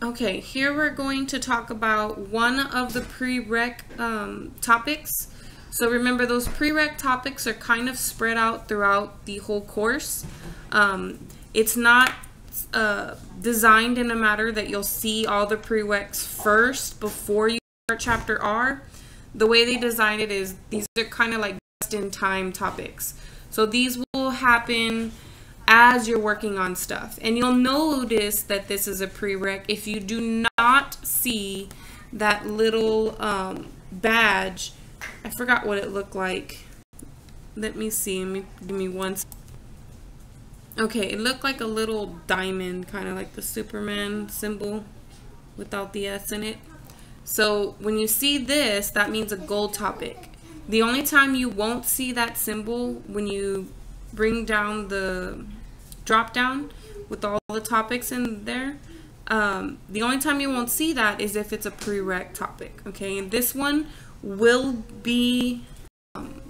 Okay, here we're going to talk about one of the prereq um, topics. So remember those prereq topics are kind of spread out throughout the whole course. Um, it's not uh, designed in a matter that you'll see all the prereqs first before you start chapter R. The way they designed it is these are kind of like just in time topics. So these will happen as you're working on stuff. And you'll notice that this is a prereq if you do not see that little um, badge. I forgot what it looked like. Let me see. Let me, give me one. Okay, it looked like a little diamond, kind of like the Superman symbol without the S in it. So when you see this, that means a gold topic. The only time you won't see that symbol when you bring down the drop down with all the topics in there. Um, the only time you won't see that is if it's a prereq topic, okay? And this one will be um,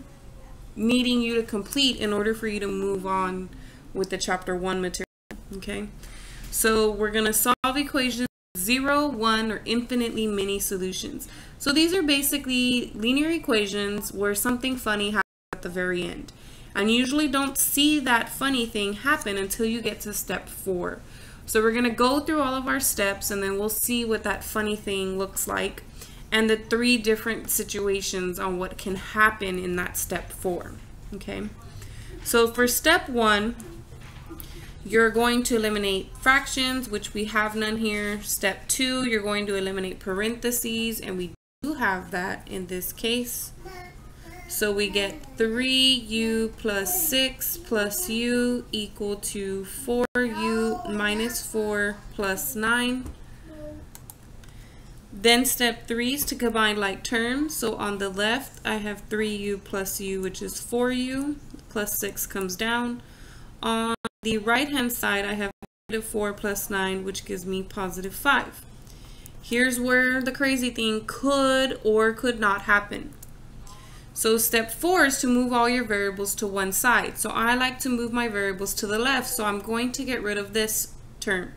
needing you to complete in order for you to move on with the chapter one material, okay? So we're gonna solve equations zero, one, or infinitely many solutions. So these are basically linear equations where something funny happens at the very end and usually don't see that funny thing happen until you get to step four. So we're going to go through all of our steps and then we'll see what that funny thing looks like and the three different situations on what can happen in that step four. Okay, so for step one, you're going to eliminate fractions, which we have none here. Step two, you're going to eliminate parentheses, and we do have that in this case. So we get 3u plus 6 plus u equal to 4u minus 4 plus 9. Then step 3 is to combine like terms. So on the left, I have 3u plus u, which is 4u, plus 6 comes down. On the right-hand side, I have negative 4 plus 9, which gives me positive 5. Here's where the crazy thing could or could not happen. So step four is to move all your variables to one side. So I like to move my variables to the left, so I'm going to get rid of this term.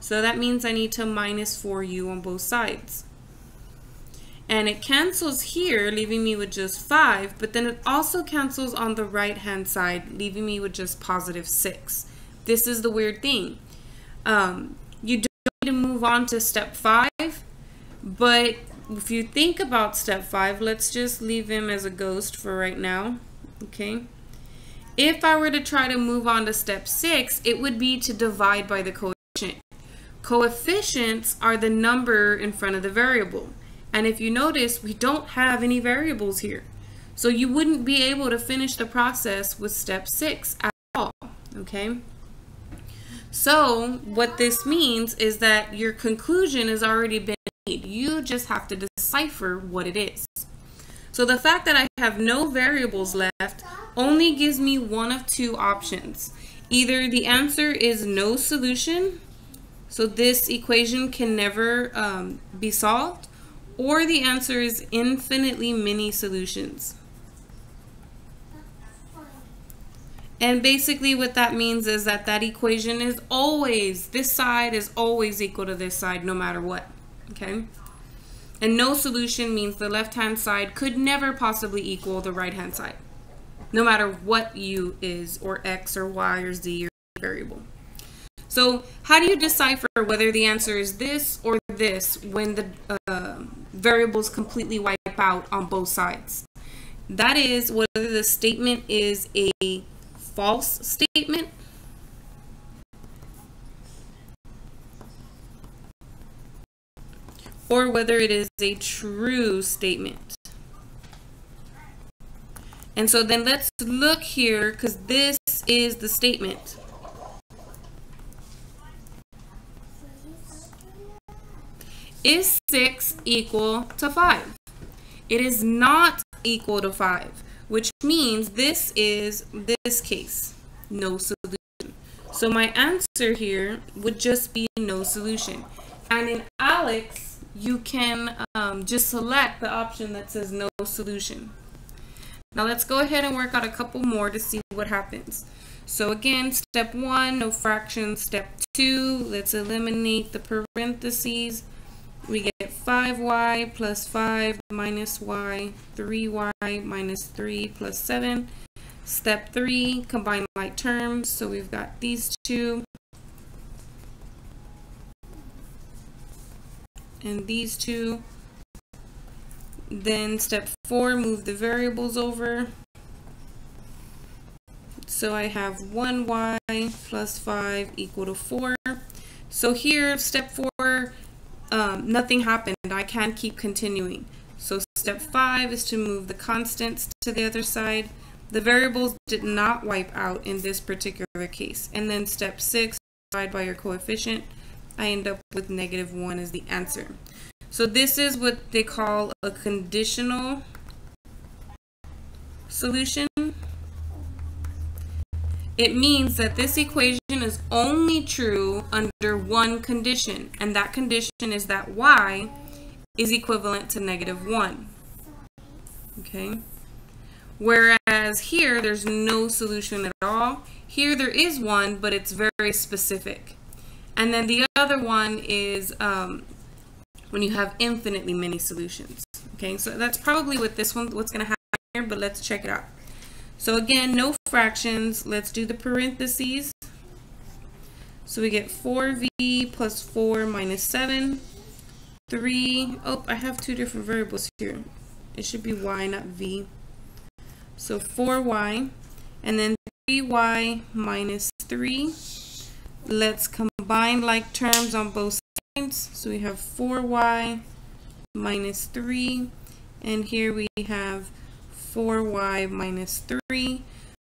So that means I need to minus 4u on both sides. And it cancels here, leaving me with just 5, but then it also cancels on the right-hand side, leaving me with just positive 6. This is the weird thing. Um, you don't need to move on to step 5, but if you think about step five, let's just leave him as a ghost for right now. Okay. If I were to try to move on to step six, it would be to divide by the coefficient. Coefficients are the number in front of the variable. And if you notice, we don't have any variables here. So you wouldn't be able to finish the process with step six at all, okay? So what this means is that your conclusion has already been just have to decipher what it is. So the fact that I have no variables left only gives me one of two options. Either the answer is no solution, so this equation can never um, be solved, or the answer is infinitely many solutions. And basically what that means is that that equation is always, this side is always equal to this side no matter what okay? And no solution means the left-hand side could never possibly equal the right-hand side, no matter what u is, or x, or y, or z, or variable. So how do you decipher whether the answer is this or this when the uh, variables completely wipe out on both sides? That is whether the statement is a false statement or whether it is a true statement. And so then let's look here because this is the statement. Is 6 equal to 5? It is not equal to 5, which means this is this case, no solution. So my answer here would just be no solution. And in ALEKS, you can um, just select the option that says no solution. Now let's go ahead and work out a couple more to see what happens. So again, step one, no fractions. Step two, let's eliminate the parentheses. We get 5y plus 5 minus y, 3y minus 3 plus 7. Step three, combine like terms. So we've got these two. And these two. Then step four, move the variables over. So I have 1y plus 5 equal to 4. So here, step 4, um, nothing happened. I can keep continuing. So step 5 is to move the constants to the other side. The variables did not wipe out in this particular case. And then step 6, divide by your coefficient. I end up with negative 1 as the answer. So this is what they call a conditional solution. It means that this equation is only true under one condition, and that condition is that y is equivalent to negative 1. Okay? Whereas here, there's no solution at all. Here there is one, but it's very specific. And then the other one is um, when you have infinitely many solutions. Okay, so that's probably what this one, what's going to happen here, but let's check it out. So again, no fractions. Let's do the parentheses. So we get 4v plus 4 minus 7. 3, oh, I have two different variables here. It should be y, not v. So 4y, and then 3y minus 3. Let's combine like terms on both sides. So we have 4y minus 3, and here we have 4y minus 3. When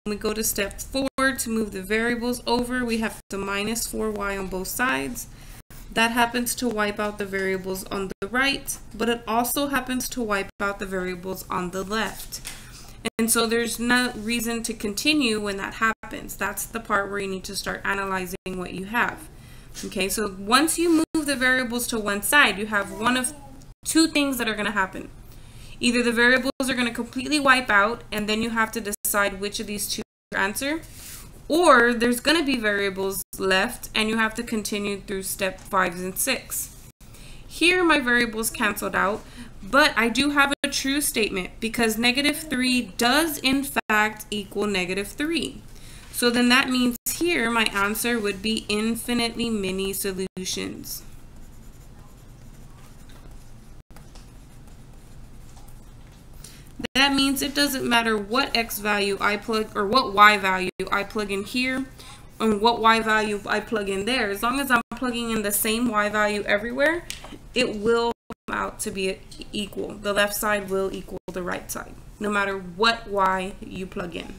we go to step 4 to move the variables over, we have to minus 4y on both sides. That happens to wipe out the variables on the right, but it also happens to wipe out the variables on the left. And so there's no reason to continue when that happens. That's the part where you need to start analyzing what you have. Okay, so once you move the variables to one side, you have one of two things that are going to happen. Either the variables are going to completely wipe out and then you have to decide which of these two answer or there's going to be variables left and you have to continue through step 5 and 6. Here my variables canceled out, but I do have a true statement because negative 3 does in fact equal negative 3. So then that means here my answer would be infinitely many solutions. That means it doesn't matter what x value I plug or what y value I plug in here and what y value I plug in there. As long as I'm plugging in the same y value everywhere, it will come out to be equal. The left side will equal the right side, no matter what y you plug in.